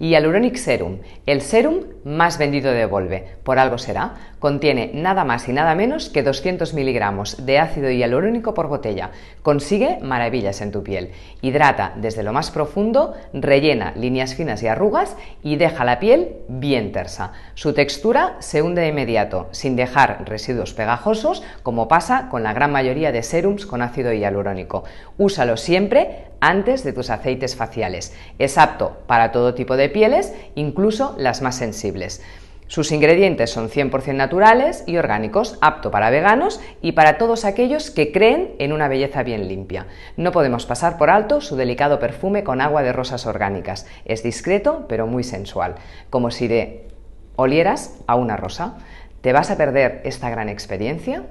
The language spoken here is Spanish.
Hyaluronic Serum, el serum más vendido de Volve. Por algo será. Contiene nada más y nada menos que 200 miligramos de ácido hialurónico por botella. Consigue maravillas en tu piel. Hidrata desde lo más profundo, rellena líneas finas y arrugas y deja la piel bien tersa. Su textura se hunde de inmediato, sin dejar residuos pegajosos, como pasa con la gran mayoría de serums con ácido hialurónico. Úsalo siempre antes de tus aceites faciales. Es apto para todo tipo de pieles, incluso las más sensibles. Sus ingredientes son 100% naturales y orgánicos, apto para veganos y para todos aquellos que creen en una belleza bien limpia. No podemos pasar por alto su delicado perfume con agua de rosas orgánicas. Es discreto pero muy sensual, como si de olieras a una rosa. ¿Te vas a perder esta gran experiencia?